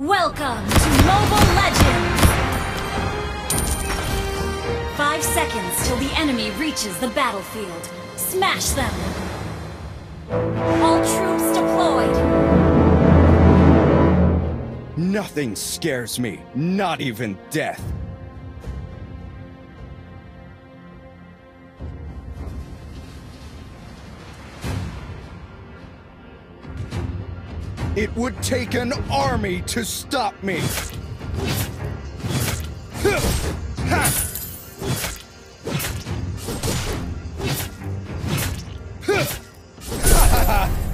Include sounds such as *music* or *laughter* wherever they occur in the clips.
Welcome to Mobile Legends! Five seconds till the enemy reaches the battlefield. Smash them! All troops deployed! Nothing scares me, not even death. It would take an army to stop me.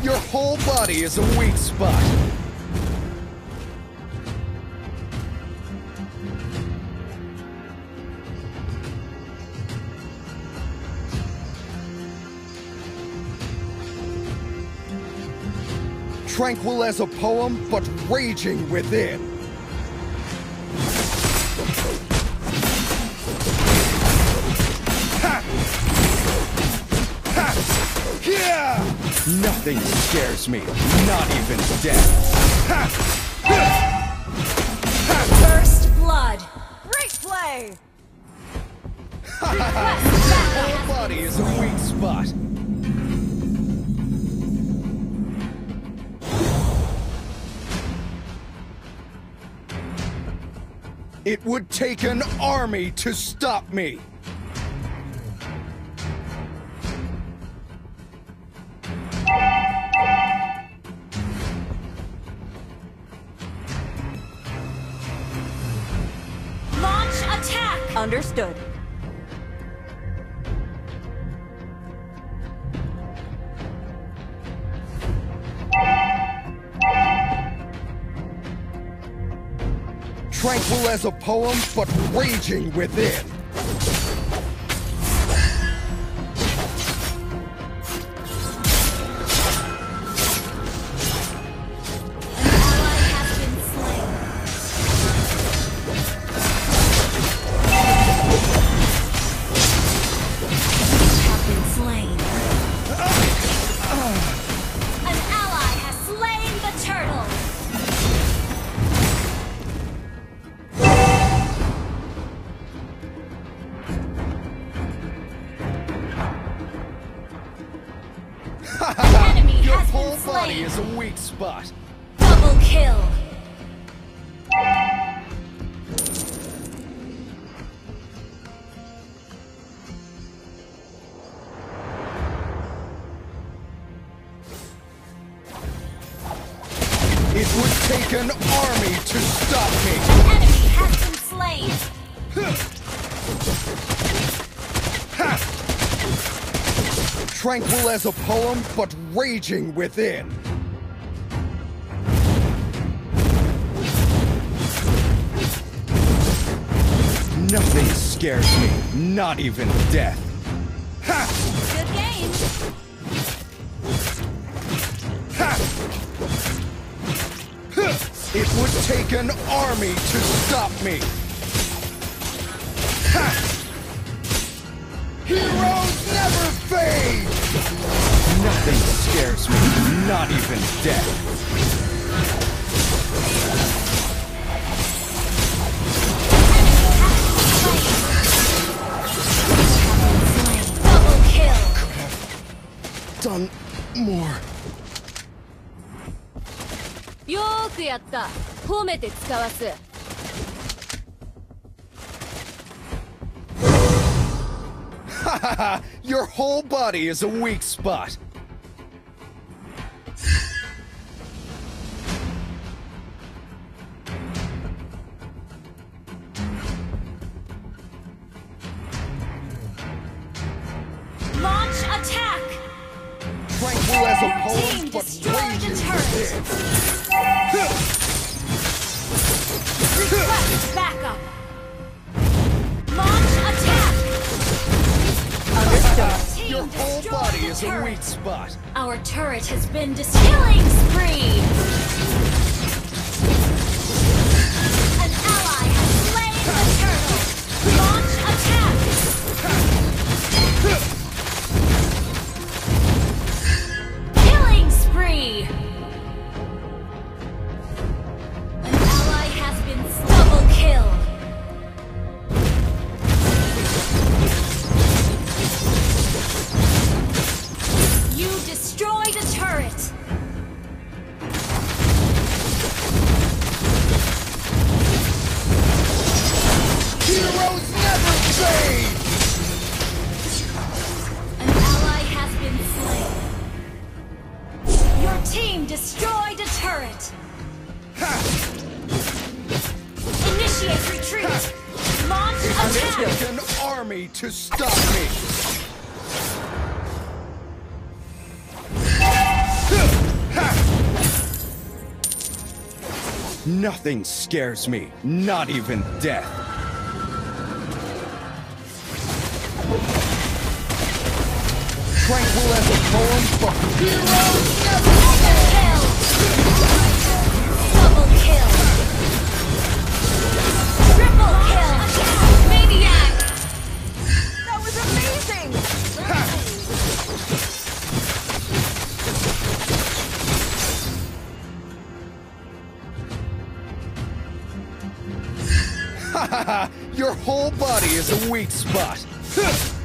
Your whole body is a weak spot. Tranquil as a poem, but raging within. Ha! Ha! Yeah! Nothing scares me, not even death. Ha! First blood! Great play! Whole body is a weak spot. It would take an army to stop me. Launch attack! Understood. Tranquil as a poem, but raging within. Is a weak spot. Double kill. It would take an army to stop me. Enemy has been slain. Tranquil as a poem, but raging within. Nothing scares me, not even death. Ha! Good game. Ha! It would take an army to stop me. Ha! Heroes never fade! Nothing scares me, not even death. Done more. よーくやった褒めて使わす Your whole body is a weak spot. As a Team but the turret. Request backup. Launch attack. Understood. Your whole body is a weak spot. Our turret has been killing spree. To stop me! Nothing scares me, not even death. Tranquil as a poem, but heroes never *laughs* Your whole body is a weak spot. *laughs*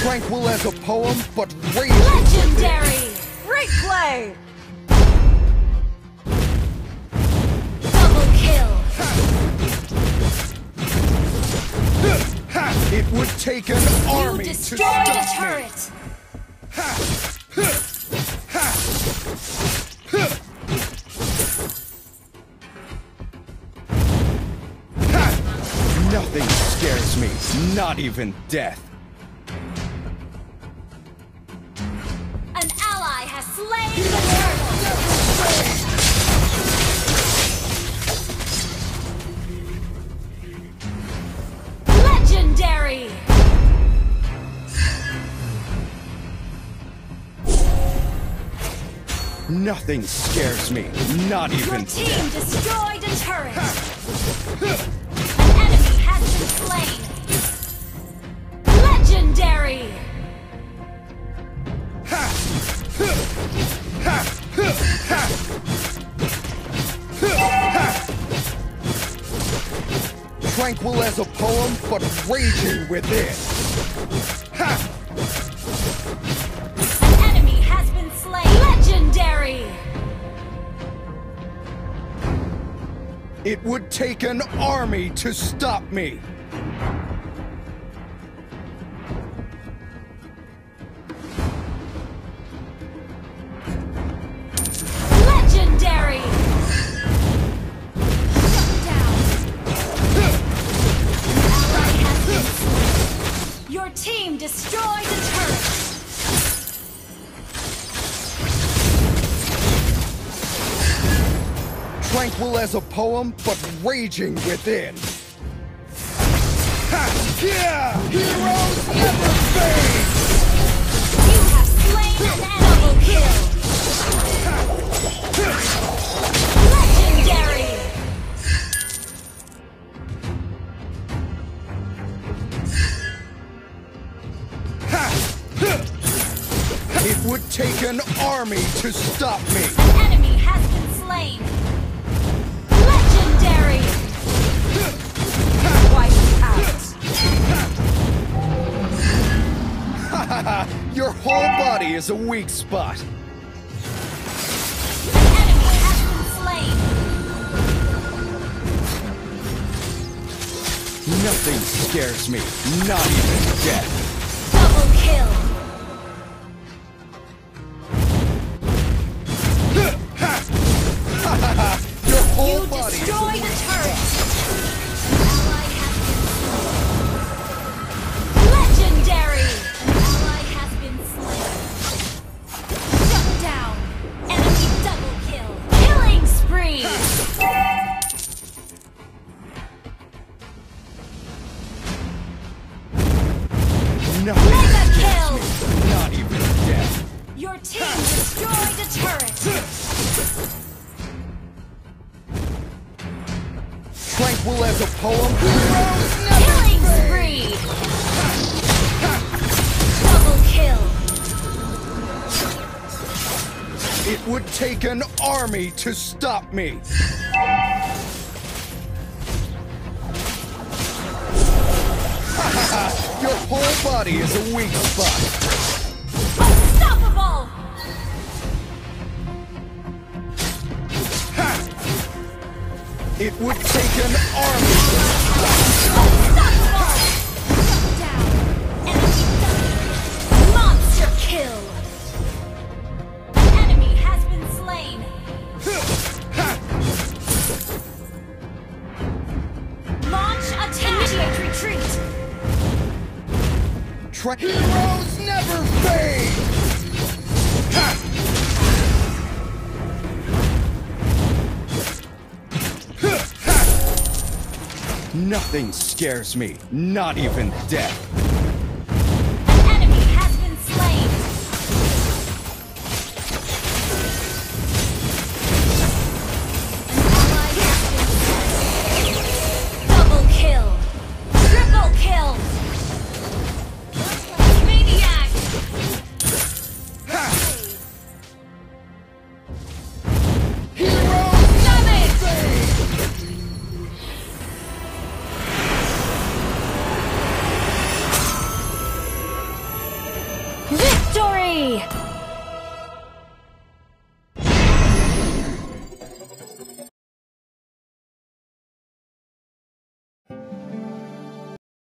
Tranquil as a poem, but raging. Legendary! Great play! Double kill! Ha. *laughs* It would take an You army to destroyed a stop me. turret! Nothing scares me, not even death. An ally has slain the! Legendary! Nothing scares me, not Your even team death. destroyed a turret! Slain! Legendary! Tranquil as a poem, but raging within. An enemy has been slain! Legendary! It would take an army to stop me. Tranquil as a poem, but raging within. Ha! Yeah! Heroes never fade! You have slain an enemy! Kill! Legendary! Ha! It would take an army to stop me. An enemy has been slain! Your whole body is a weak spot. Nothing scares me, not even death. Double kill! tranquil as a poem? Killing spree! Double kill! It would take an army to stop me! *laughs* Your whole body is a weak spot. It would take an army. Down. Monster kill! An enemy has been slain. Launch attack! Retreat! Heroes never fade! Nothing scares me, not even death.